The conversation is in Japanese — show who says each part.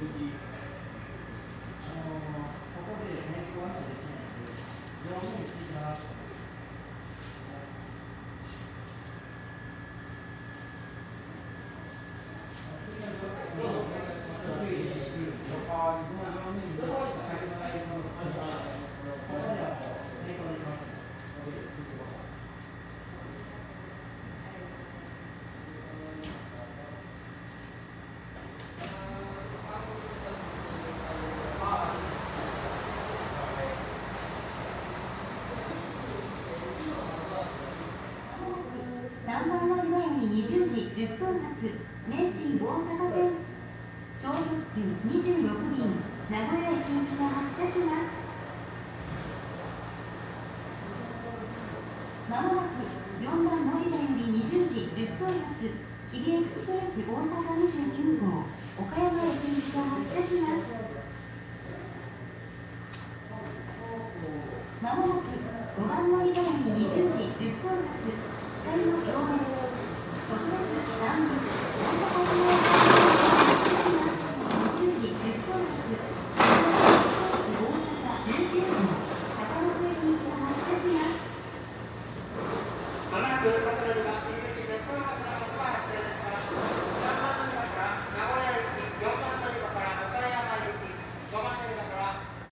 Speaker 1: 3番乗り場より20時10分発名神大阪線超特急26便名古屋駅行きが発車します。まもなく4番乗り場より20時10分発キリエクスプレス大阪29号岡山駅行きが発車します。まもなく5番乗り場より20時10分発光の
Speaker 2: good.